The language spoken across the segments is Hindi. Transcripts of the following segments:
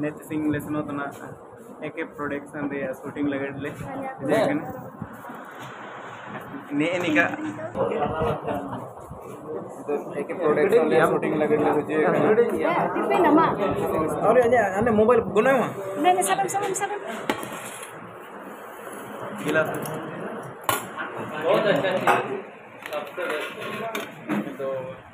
नेत सिंग लेसन होतना एक प्रोडक्शन रे शूटिंग लगे लगडले जेकन ने निका एक प्रोडक्शन रे शूटिंग लगे लगडले जेकन पे नमा अरे अने अने मोबाइल गुनावा ने ने सबम सबम सबम गिला। बहुत अच्छा है सबसे बेस्ट तो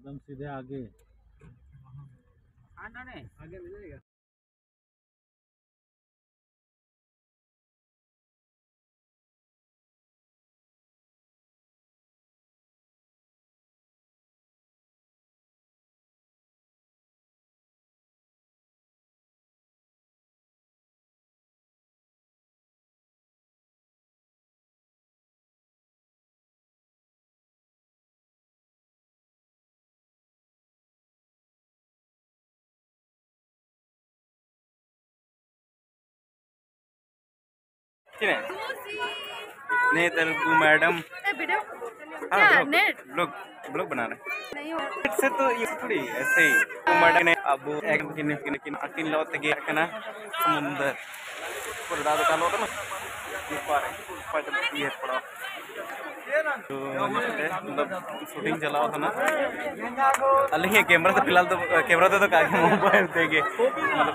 एकदम सीधे आगे। आगे मिलेगा। किने तेलुगु मैडम। हाँ ब्लॉग ब्लॉग बना रहे। नहीं से तो ये थोड़ी ऐसे ही। मैडम ने अब एक किन किन किन अकिन कना समुंदर पर तो ना। ये पड़ा। तो मतलब शूटिंग चला था ना। अल्ली कैमरा से फ़िलहाल तो कैमरा तो, तो कागज़ मोबाइल देंगे मतलब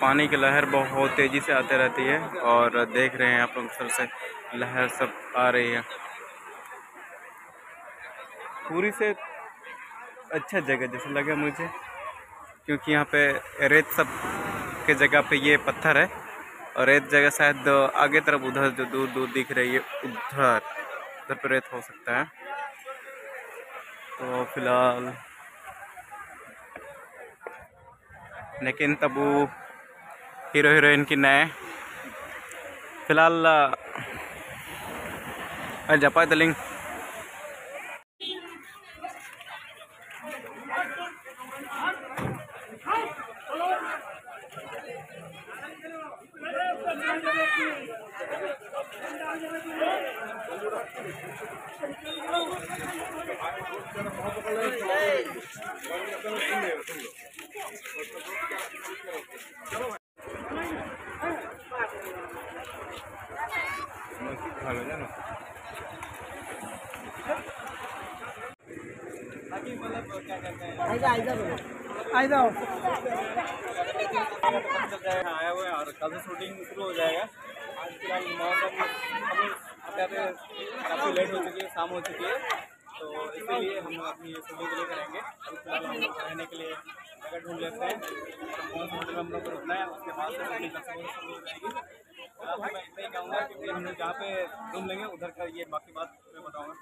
पानी की लहर बहुत तेज़ी से आते रहती है और देख रहे हैं आप लोग सर से, लहर सब आ रही है। पूरी से अच्छा जगह जैसे लगा मुझे, क्योंकि यहाँ पे रेत सब के जगह पे ये पत्थर है और रेत जगह शायद आगे तरफ़ उधर जो दूर दूर दिख रही है, उधर उधर पे रेत हो सकता है। तो फ़िलहाल, लेकिन तब वो हीरो हीरोइन की नए। फ़िलहाल जपा दलिंग आया हुआ है और कल से शूटिंग शुरू हो जाएगा आज फ़िलहाल मौसम काफ़ी लेट हो चुकी है शाम हो चुकी है तो इसीलिए हम अपनी शूटिंग के लिए करेंगे फ़िलहाल हम रहने के लिए जगह ढूंढ लेते हैं कौन सी होटल हम लोग को रुकना है उसके बाद शुरू हो जाएगी मैं इतना ही कहूँगा कि हम लोग जहाँ पे रूम लेंगे उधर का ये बाकी बात मैं बताऊँगा